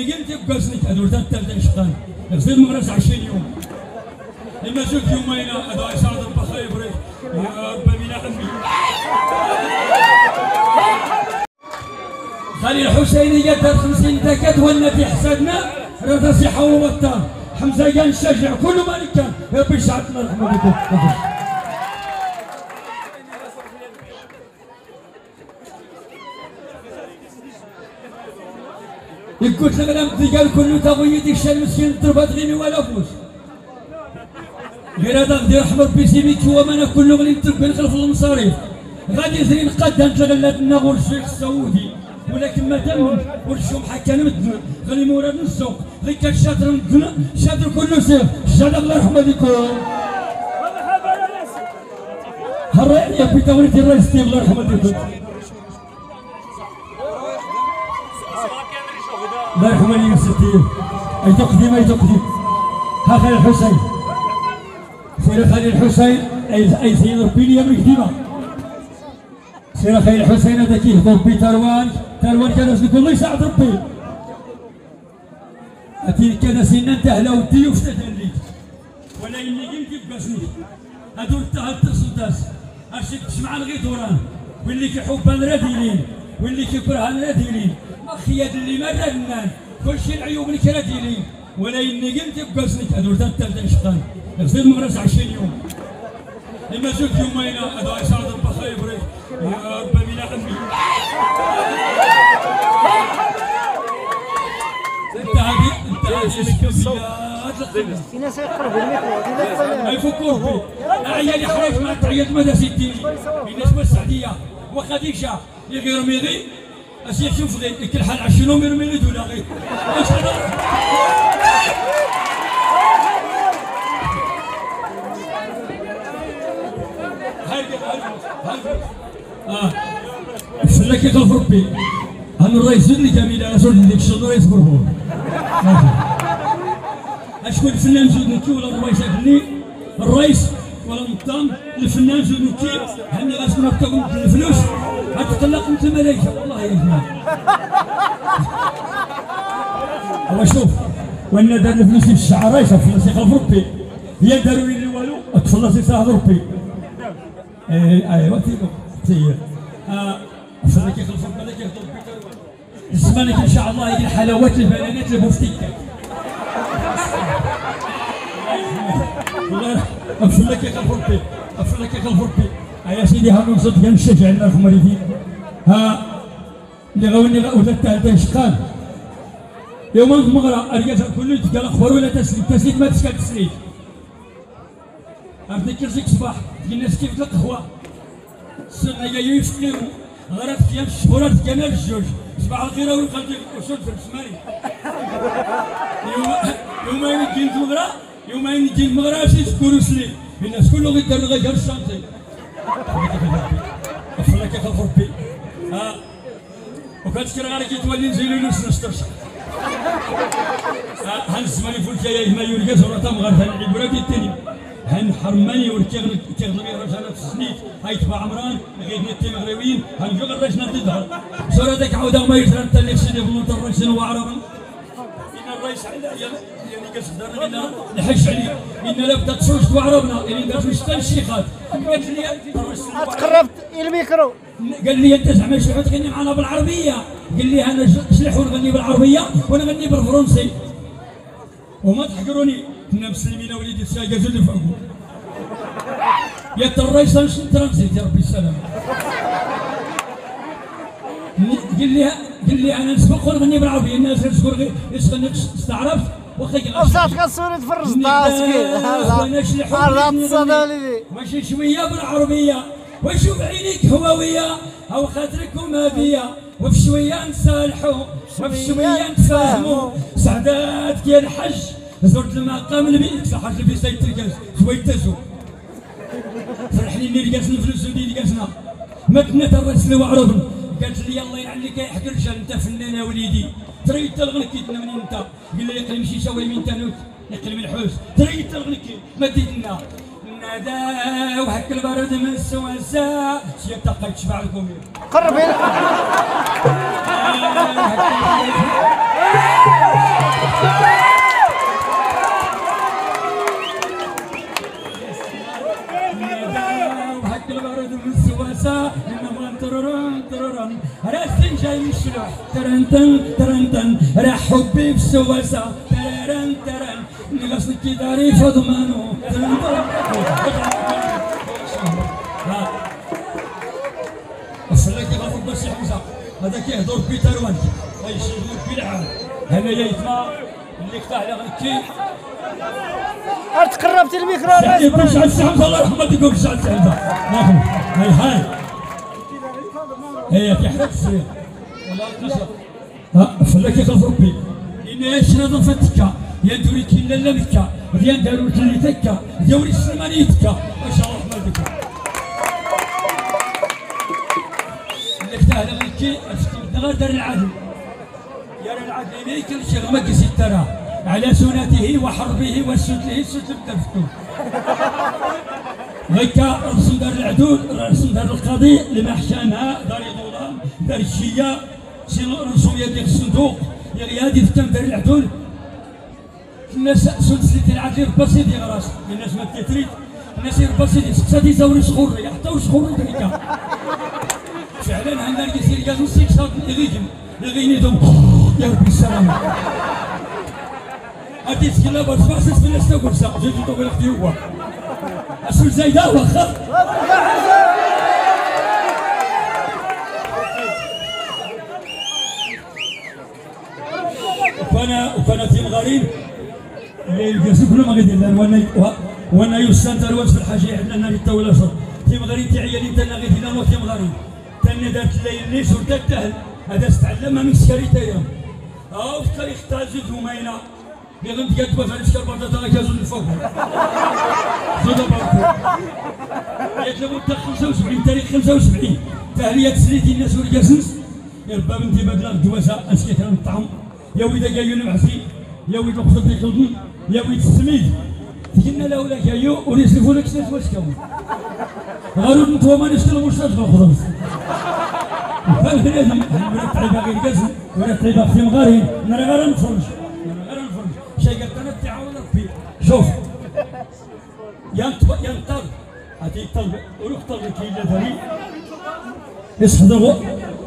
يبقى سنك هذول ثلاثة اشقان غسل مغرس 20 يوم. لما زلت يومين هذا يساعد البخاء يبريك يا رب من عمي خلي الحسيني قدر 50 دكات والنبي حسدنا رضا صحة وبطال حمزة كان شجع كل ما كان. ربي يسعدنا رحمة الله. لك أنا قال كل تغيير الشال مسكين ضربات غيمي ولا فوز. غير هذا غادي يرحم ربي سيميك هو ما أنا كل غادي نترك نخلف المصاريف. غادي يزري نقاد نتغلى النغول الشيخ السعودي. ولكن ما دام ورشوم حكى مدن غادي مورد السوق. غير كان شاطر مدن شاطر كله سيف الشهاده الله يرحم بكم. الرأي يا بيتا ولدي الرئيس الله يرحمه بكم. يرحمه لي ستي أي تقديم أي تقديم. ها خالد الحسين. سير خالد الحسين. أي أي سيد ربي لي ديما. سير خالد الحسين هذاك يهضر بي تروان. تروان كان يقول الله يساعد ربي. أتي كذا سنة انت أهلا ودي وفتدلي ولا إني قلت يبقى سني هذول تهت السداس ارشك تسمع الغي دوران واللي كيحب الرذيلين واللي كيكره الرذيلين أخي اللي مرة النان كل شيء العيوب اللي كانت لي. ولا قلت يبقى سنك هذول ثلاثة اشقان غسل مغرس 20 يوم. لما زلت يومين هذا يساعد البخاء يبريك يا رب من عمي. انت هذه انت هذه في ناس يقربوا الميكرو ما يفكوش عيالي حراج ما تعيط ماذا ستيني بالنسبة للسعديه وخديجة يغير ميغي أسير شوف غي كل حال عشرين مير ميغي دولا غي إيش هذا؟ هاي هاي آه. لك يخلف ربي. هم الرئيس اللي جميل أنا زول اللي كشط الرئيس برهون اشكون الفنان زود نكي ولا الرئيس أبني؟ الرئيس ولا مطام الفنان زود نكي. هني غاسمنا بتاعكم الفلوس هتطلق انت الملائكه والله جماعة هو شوف وأنا دار الفلوس في الشعراء فلوس يخلف ربي. هي داروا لي والو؟ تفلص يساعد ربي. أيوه تيجي آه فلك يخلف ربي يخلف ربي زمانك إن شاء الله يجي الحلاوات البنانات لك يا خلف ربي يا خلف ربي. يا سيدي هارون صدق نشجع يرحم والديك ها اللي غوني ولدت هذا شقان يوم مغرى أرجع كل تلقى أخبار ولا تسليم. تسليم ما تسكت تسليم. عرفتي كرسيك صباح الناس كيف القهوة. السنة جاي يفقروا غرات كيام الشهورات كان الجوج. صباح الخير والقلب وشوف في السماري يوم يوم يجي المغرى يوم يجي المغرى شي تكونوا سليم الناس كله غير غير الشانتي. افلك يا ربي ها وكتذكر غير كي تولي نزيلو نفس نسترشق هنسمعني فول كي ما يورجع صورة مغرب هنعيب التاني هن حرماني وركيغ كيغلبي رجالة السنيت. هاي تبع عمران لقيت نتي مغربيين هنجوغ الرجنا تظهر صورة ذاك عودة ما يترى انت اللي سيدي بلوط الرجل وعربا على يعني نحش إن وعربنا يعني درت مشتان الشيخات قالت لي تقربت الميكرو قال لي انت زعما شلحوا تغني معنا بالعربيه قال لي أنا شلحوا نغني بالعربيه وأنا نغني بالفرنسي وما تحقروني كنا مسلمين وليدي الساقه اللي فوقهم يا الرئيس ترانزيت يا ربي السلام قال لي قال لي أنا نسبق ونغني بالعربية. الناس تقول غير استعرفت واخا وصات كنصوري تفرج طاسكي هذا وليدي ماشي شوية بالعربية. وشوف عينيك هواوية. أو خاطرك وما بيا وفي شوية نصالحوا وفي شوية نتفاهموا سعدات يا الحج. زرت المقام البيت صحت في سيد تركاز شوية تزو. فرحني اللي لقيتنا الفلوس اللي لقيتنا متنا الرسل وعربنا قالت لي الله يا حق الرجال انت فنان يا وليدي. تريد تلغنك من انت قال لي يقلم شي شوي من تانوت. يقلم الحوس تريد تلغنك ما ديتنا. نادى وحك البرد من السواسة شي تقيت شبع لكم. قرب هنا. ترنتن ترنتن راح حبي في السواسة ترن ترن. نغسل كي داري فضمانو ترنتن السلاك غفور بس حمزة هذا كيهضر بيتر وانت يشيلوا بالعام هنا يتما اللي قطع على غنكي تقربت الميكرو سعيد بن سعد سعد الله يرحمه سعد سعد ناخذ هاي هاي هي في حد السرير فلك يخاف ربي. إن يشرد فتكا يدوري كلا لبكا ديان دارو كلي تكا دوري السلماني تكا الله رحمه بك اختار غيكي غير دار العدل. يرى العدل إليك الشيخ مجلس ترى على سنته وحربه وسدله سدل دفتو هكا رسم دار العدول رسم دار القاضي لما حشامها دار ظلام دار الشيا رسوم يدي الصندوق يا غيادي في دار العدول الناس سلسلة العدل بسيط يا غراس الناس ما تتريد الناس يربسيط سقسا زوري سخوري حتى سخوري دريكا فعلا الجزيرة قالوا سيك صاد يغيجم يغيني دوم يا ربي السلامة هاتي تسكيلا سيس في الناس تقول ساق جيجي تقول أختي هو أسول وخا وكان تيم غريب اللي ما غيدير لأن وأنا وأنا يستنتر وجه الحاجة عندنا للتولى صار تيم غريب تعيا لي تنا غيدير لأن تيم غريب تاني دارت الليل ليش ولدت تهل هذا استعلمها من سكريتا يوم أو تاريخ تاجد ومينا بغنت قد بفر شكر بطاطا كازو الفوق زودا باركو. يطلبوا التاريخ 75 تاريخ 75 تهلية سليتي الناس ورقاسنس يربا بنتي بدلا الدواسة اسكيت الطعم يا ولد جايو نبعثي يا ولد الخصوص يخلطون يا ولد السميد. تجينا لا ولا جايو ونسلفوا لك سنة واش كون غارود انتو ما نشتغلوا مش تدخل خلاص فالبنادم ولا تعيبها غير قزم ولا تعيبها في مغارين أنا غير نفرج أنا غير نفرج. شيء قلت أنا تعاون ربي. شوف. ينطق ينطق هاتي يطلب وروح طلب كي لا دري يصحضر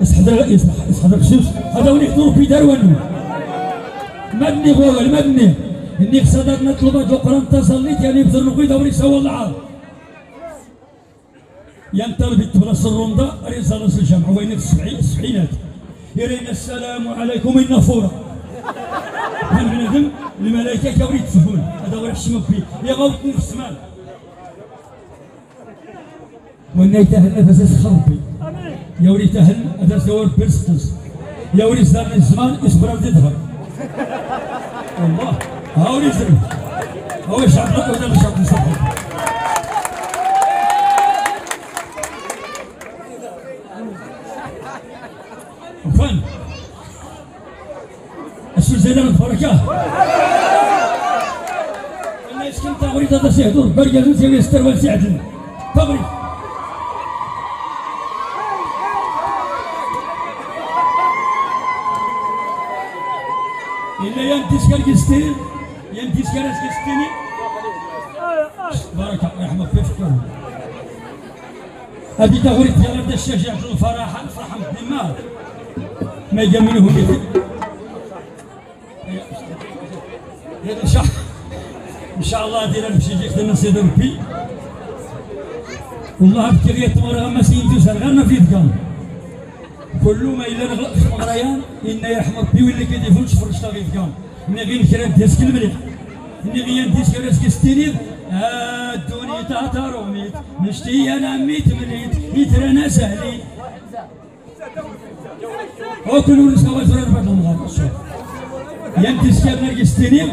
يصحضر يصحضر خصوص هذا ولي يحضر في دار ونو مبني غول مبني إني صدر نطلب هذا القران تصليت يعني بذر نقيد وري سوى العار ينطر بالتبرس الروندا رزال الجامعة وين في السبعين السبعينات يرينا السلام عليكم النافورة كان بنادم؟ الملائكة كاوري يتفهون هذا هو الحشم فيه يا غوت في السماء وأنا يتهل نفس خربي يا ولي تهل هذا سوار بيرستنس يا ولي صار الزمان يصبر تظهر والله ها ولي زرب هو شعب ولا شعب صفر وفن السوق زيدان البركة. أنا يسكن تغريد هذا سيهدور برقة زوزي ويستر والسعدل تغريد إلا ينتس كالجستين ينتس كالجستين بارك الله يرحمك فيك هذه تغريد يا الشجاعة الفرح الفرحة بالدماغ. ما يجمله مثل إن شاء إن شاء الله دينا نمشي جيك نصيد ربي. والله بكرية تمر ما سيندوس غير في دقام كل ما إلا نغلق في المغريان إن يرحم ربي ولا كيديفون شفر شتا دقام من غير كرام ديسك الملك. من غير ديسك راسك ستينيد. الدوني تاتر وميت مشتي أنا ميت مليت. يترنا سهلي. وكل ورس كما زرار بعد المغرب ينتس كان نرجس تنير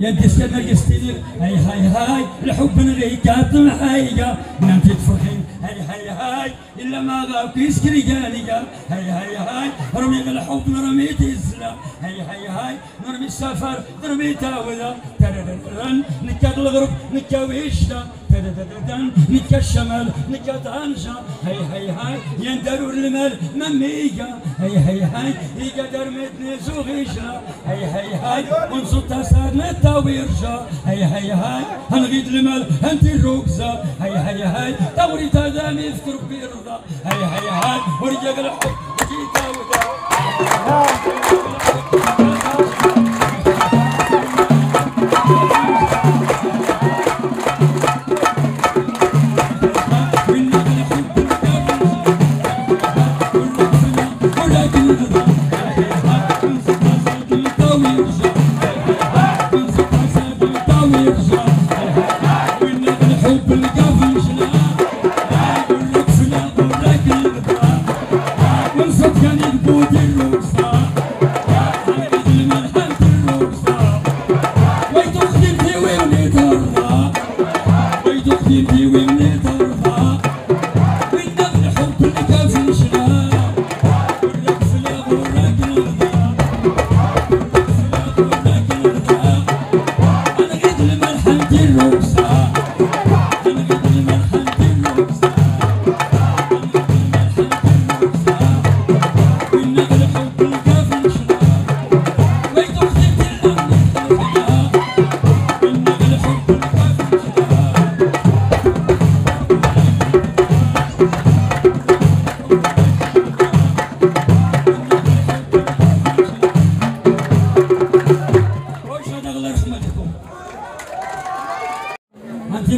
ينتس كان نرجس تنير هاي هاي هاي الحب اللي كاتم حايقة. نام تفرحين. هاي هاي هاي إلا ما غاك يسكري قالقة هاي هاي هاي رمي الحب نرمي تزلا هاي هاي هاي نرمي السفر نرمي تاولا ترررن نكاد الغرب نكاوي نكا الشمال نكا طنجة هاي هاي هاي يندروا المال مميقا هاي هاي هاي إيقا دار مدني زوغيجا هاي هاي هاي ونصوت تساد نتاويرجا هاي هاي هاي هنغيد المال انت الركزة هاي هاي هاي توري تدامي في ربي رضا هاي هاي هاي ورجاق الحب جيتا ودا Thank you.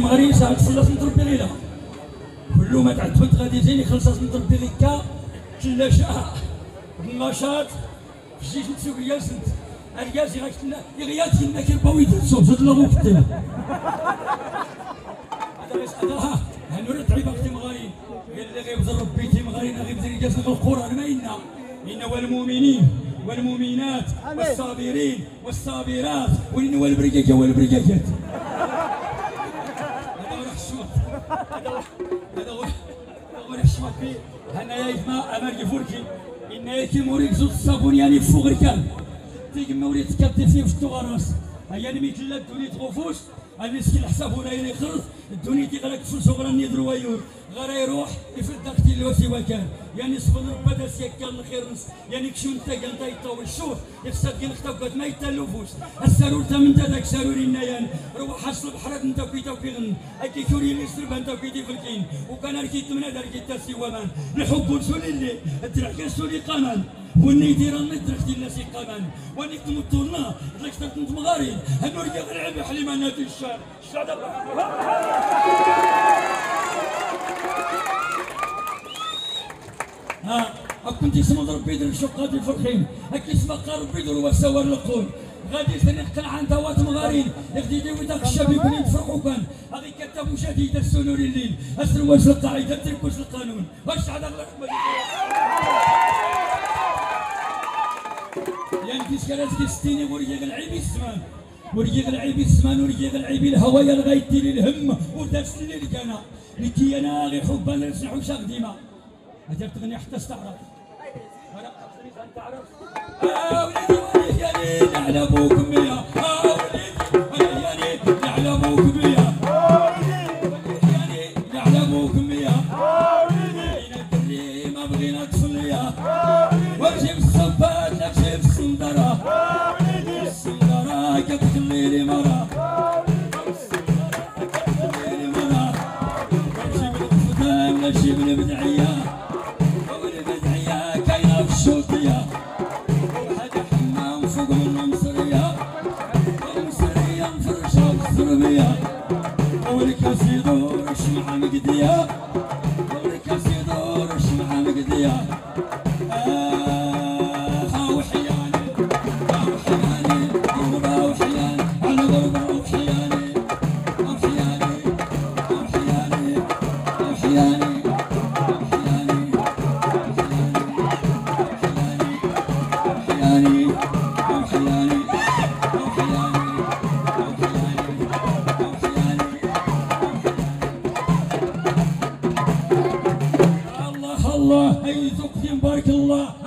مغربي ساعه خلص نضرب ليله كل ما تعتمد غادي يجيني خلص نضرب لك كلاشة النشاط. في جيش نتسوق سنت الرياضي غاك يغيات ينك البوي تنصوب زاد لغو كتير. هذا غيس هذا هنور تعيب أختي مغارين اللي غيبز ربي تي مغارين غيبز رجاس القرآن. ما إنا إنا والمؤمنين والمؤمنات والصابرين والصابرات. وإن هذا هو الحشمة هذا هو هذا هو هذا هو الحشمة في هنا يا إجماع أمر يفوركي إن يكي موريك زوج الصابون يعني فوق ركان تيجي موري تكتي فيه في التغراس هيا نميت لا الدنيا تغفوش المسكين الحساب هنا يلي خلص الدنيا تيغرق في صغرى نيدر ويور غير يروح يفرد داكتي اللي وسي وكان. يعني صبر بدا سيك كان الخير نص. يعني كشون تا كان تا يطول الشوط يفسد كان خطبت ما يتلفوش السرور تا من داك سروري النيان روح حصل البحر انت كي توكي غن. أكي كوري اللي سرب انت كي دي فلكين وكان ركيت من هذا ركيت تاسي ومان. الحب رسول اللي كان سولي قمان وني يدير المتر أختي الناس قمان وني تمطلنا لك تنت مغاري هنو رجع العب حليمه نادي الشارع الشارع ها كنت اسم ربي يدير شقات الفرخين هاك اسم قارب يدير وسوار القول. غادي سنقتل عن دوات مغارين يغدي دي وداك الشاب يكون يتفرقوا كان. هذه كتاب شديد السنور الليل. أسر واش القاعدة تركوش القانون. واش على الله يعني تسكرات كستيني وريق العيب السمان وريق العيب السمان وريق العيب الهوايا لغاية لي الهم. ودرس لي الكنا لكي أنا غير حبا نرسح وشاق ديما هذا تغني حتى استعرف أنا تعرف آه وليدي وليدي يا ليل على أبوكم يا بالزربية والكاس يدور الشمعة مقدية والكاس تقدم